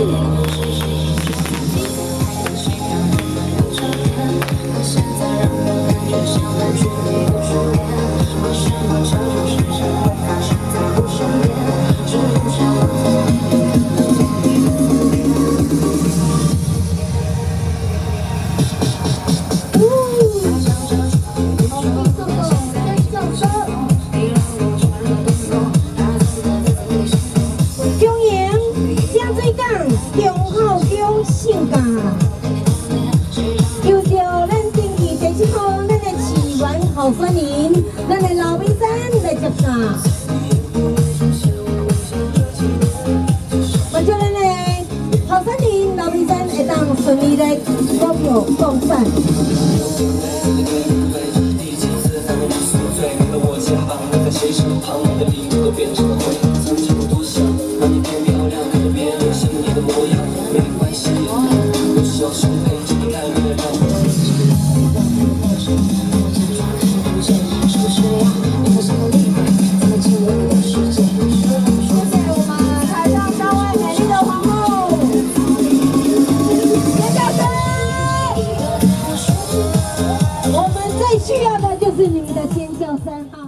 无论是谁先坠落你的爱被谁看不在意遮掩可现在让我感觉像烂剧里的主演为什么这种事情会发生感中好中性感就着咱进期第一步咱的吃完好欢迎咱的老米饭来吃饭我祝咱的好欢迎老米饭会当顺利的仪式感动的我要的没关系。我们最需要的就是你们的尖叫声啊。